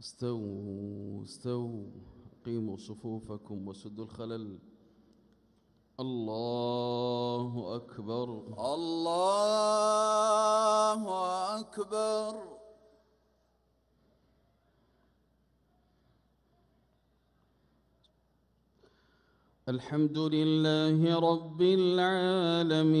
استووا استووا قيموا صفوفكم وسدوا الخلل. الله أكبر. الله أكبر. الحمد لله رب العالمين.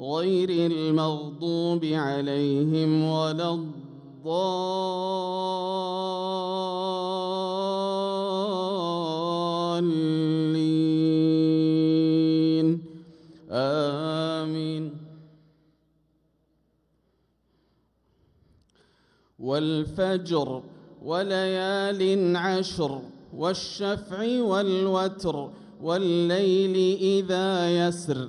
غير المغضوب عليهم ولا الضالين. آمين. والفجر وليال عشر والشفع والوتر والليل إذا يسر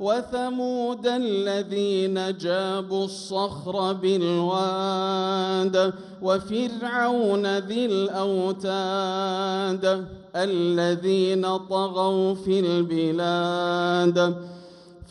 وثمود الذين جابوا الصخر بالواد وفرعون ذي الأوتاد الذين طغوا في البلاد.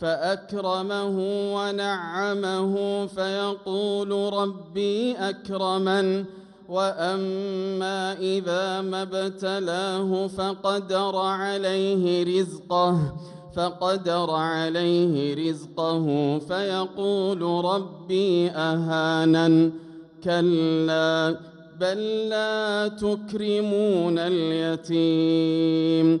فأكرمه ونعمه فيقول ربي أكرمن وأما إذا ما ابتلاه فقدر عليه رزقه فقدر عليه رزقه فيقول ربي أهانا كلا بل لا تكرمون اليتيم.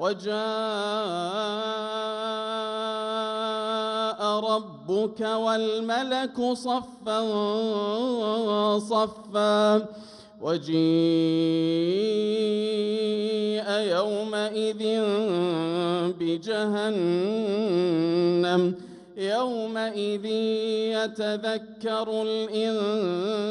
وجاء ربك والملك صفا صفا وجيء يومئذ بجهنم يومئذ يتذكر الإنسان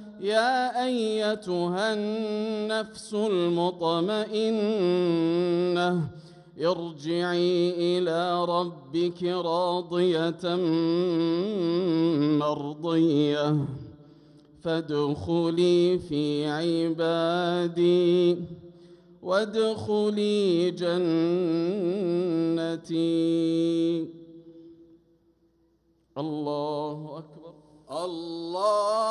يا أيتها النفس المطمئنة ارجعي إلى ربك راضية مرضية فادخلي في عبادي وادخلي جنتي. الله أكبر. الله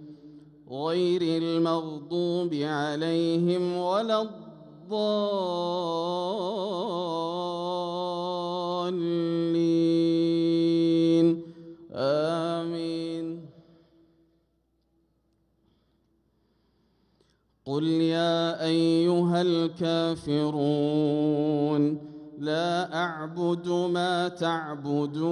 غير المغضوب عليهم ولا الضالين. آمين. قل يا أيها الكافرون لا أعبد ما تعبدون.